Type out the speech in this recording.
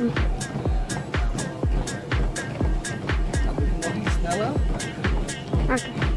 Sabi. Okay.